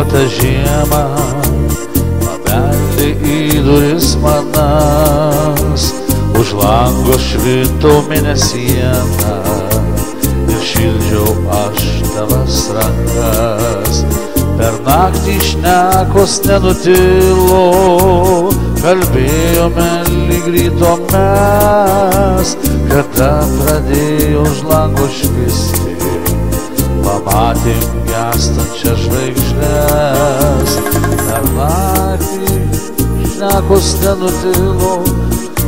spygliuota žiema, pabeldė į duris manas, už lango švito mėnesiena ir šildžiau aš tavas rankas. Per naktį šnekos nenutilo, kalbėjome lyg ryto mes, kada pradėjo už lango švisti, pamatėm gestančią žvaigždės. Šnekos nenutilo,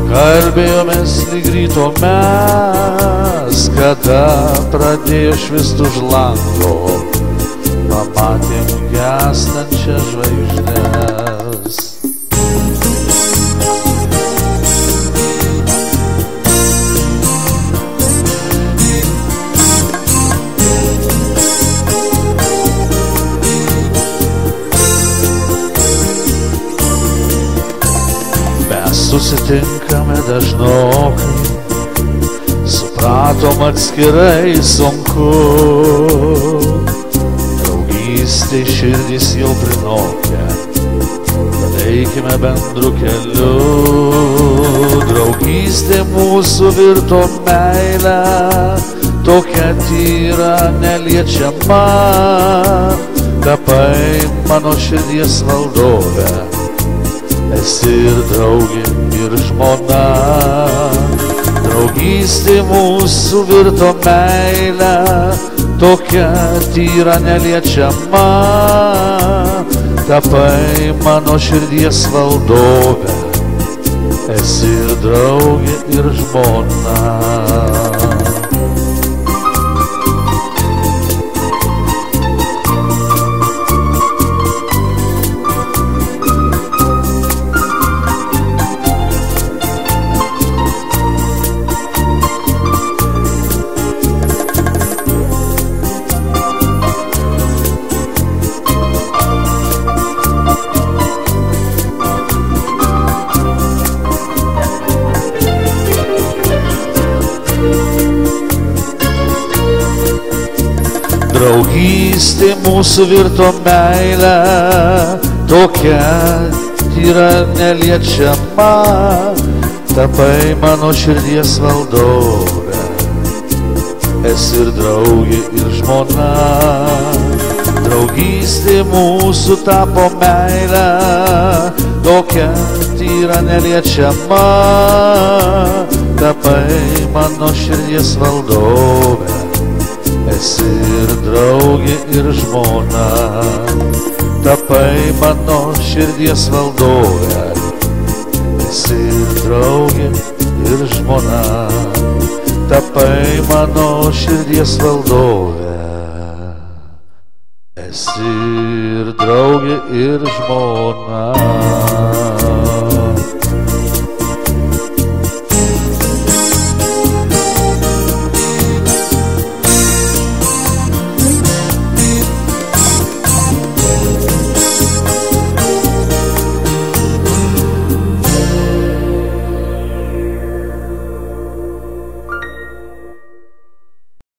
kalbėjomės lyg ryto mes, kada pradėjo švist už lango, pamatėm gestančią žvaigždės. Mes susitinkame dažnokai, supratom atskirai sunku. Draugystė širdys jau prinokia, tad eikime bendru keliu. Draugystė mūsų virto meilę, tokia tyra neliečiama. Tapai mano širdies valdove esi ir draugė, ir žmona. Draugystė mūsų virto meilę, tokia tyra neliečiama. Tapai mano širdies valdove, esi ir draugė, ir žmona. Draugystė mūsų virto meilę, tokia tyra neliečiama, tapai mano širdies valdove, esi ir draugė, ir žmona. Draugystė mūsų tapo meilę, tokia tyra neliečiama, tapai mano širdies valdove esi ir draugė, ir žmona, tapai mano širdies valdovė, esi ir draugė, ir žmona, tapai mano širdies valdovė, esi ir draugė, ir žmona.